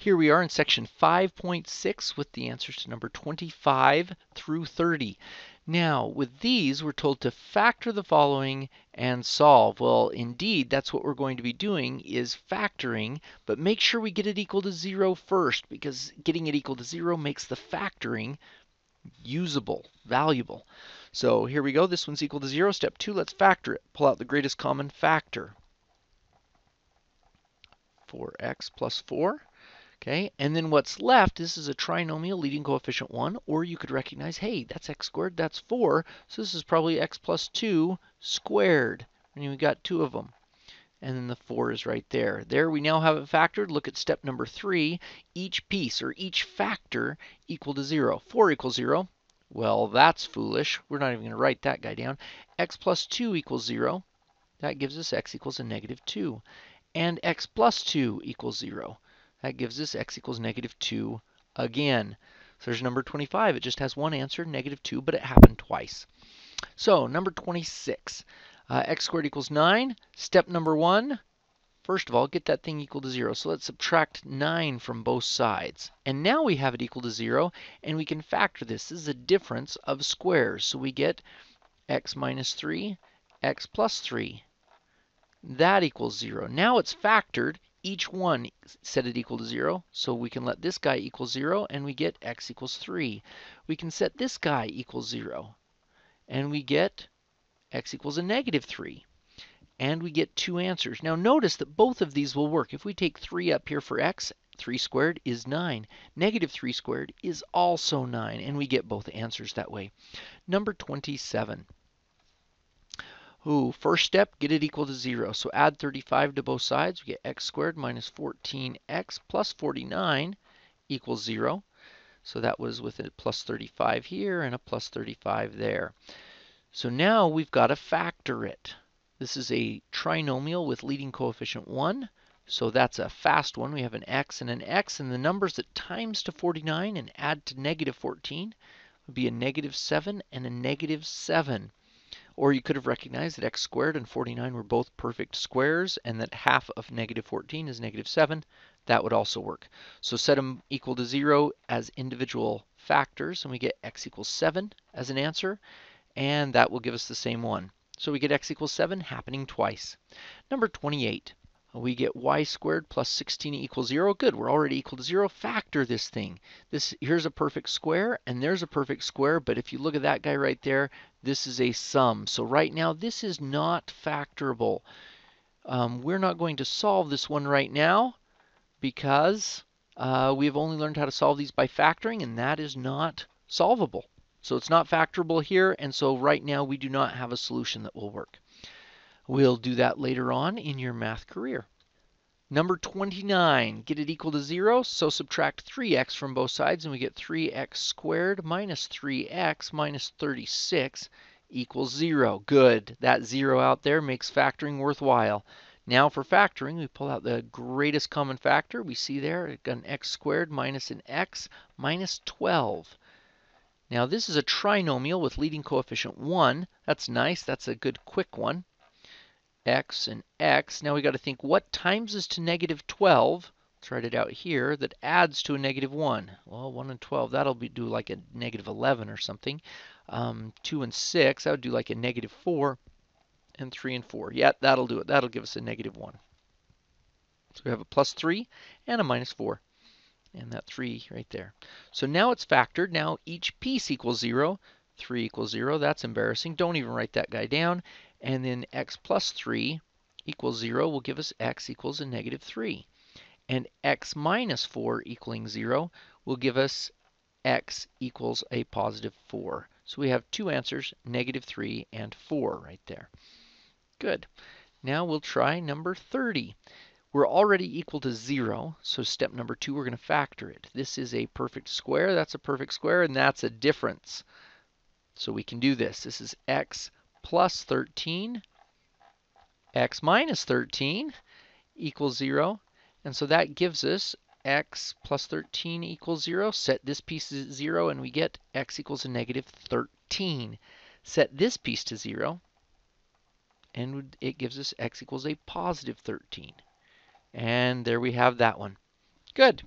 Here we are in section 5.6 with the answers to number 25 through 30. Now, with these, we're told to factor the following and solve. Well, indeed, that's what we're going to be doing is factoring, but make sure we get it equal to zero first because getting it equal to zero makes the factoring usable, valuable. So here we go. This one's equal to zero. Step two, let's factor it. Pull out the greatest common factor. 4x plus 4. Okay, and then what's left, this is a trinomial leading coefficient 1, or you could recognize, hey, that's x squared, that's 4, so this is probably x plus 2 squared. And we got two of them. And then the 4 is right there. There we now have it factored. Look at step number 3. Each piece, or each factor, equal to 0. 4 equals 0. Well, that's foolish. We're not even going to write that guy down. x plus 2 equals 0. That gives us x equals a negative 2. And x plus 2 equals 0. That gives us x equals negative 2 again. So there's number 25. It just has one answer, negative 2, but it happened twice. So number 26, uh, x squared equals 9. Step number 1, first of all, get that thing equal to 0. So let's subtract 9 from both sides. And now we have it equal to 0, and we can factor this. This is a difference of squares. So we get x minus 3, x plus 3. That equals 0. Now it's factored each one set it equal to 0. So we can let this guy equal 0 and we get x equals 3. We can set this guy equals 0 and we get x equals a negative 3. And we get two answers. Now notice that both of these will work. If we take 3 up here for x, 3 squared is 9. Negative 3 squared is also 9. And we get both answers that way. Number 27. Ooh, first step, get it equal to 0. So add 35 to both sides. We get x squared minus 14x plus 49 equals 0. So that was with a plus 35 here and a plus 35 there. So now we've got to factor it. This is a trinomial with leading coefficient 1. So that's a fast one. We have an x and an x, and the numbers that times to 49 and add to negative 14 would be a negative 7 and a negative 7. Or you could have recognized that x squared and 49 were both perfect squares and that half of negative 14 is negative 7. That would also work. So set them equal to 0 as individual factors and we get x equals 7 as an answer and that will give us the same one. So we get x equals 7 happening twice. Number 28 we get y squared plus 16 equals 0. Good, we're already equal to 0. Factor this thing. This Here's a perfect square, and there's a perfect square, but if you look at that guy right there, this is a sum. So right now, this is not factorable. Um, we're not going to solve this one right now because uh, we've only learned how to solve these by factoring, and that is not solvable. So it's not factorable here, and so right now we do not have a solution that will work. We'll do that later on in your math career. Number 29, get it equal to 0, so subtract 3x from both sides and we get 3x squared minus 3x minus 36 equals 0. Good, that 0 out there makes factoring worthwhile. Now for factoring, we pull out the greatest common factor. We see there an x squared minus an x minus 12. Now this is a trinomial with leading coefficient 1. That's nice, that's a good quick one x and x. Now we got to think what times is to negative 12. Let's write it out here. That adds to a negative 1. Well, 1 and 12, that'll be do like a negative 11 or something. Um, 2 and 6, that would do like a negative 4. And 3 and 4. Yeah, that'll do it. That'll give us a negative 1. So we have a plus 3 and a minus 4. And that 3 right there. So now it's factored. Now each piece equals 0. 3 equals 0. That's embarrassing. Don't even write that guy down. And then x plus 3 equals 0 will give us x equals a negative 3. And x minus 4 equaling 0 will give us x equals a positive 4. So we have two answers, negative 3 and 4 right there. Good. Now we'll try number 30. We're already equal to 0, so step number 2, we're going to factor it. This is a perfect square, that's a perfect square, and that's a difference. So we can do this. This is x plus 13, x minus 13 equals 0. And so that gives us x plus 13 equals 0. Set this piece to 0 and we get x equals a negative 13. Set this piece to 0 and it gives us x equals a positive 13. And there we have that one. Good.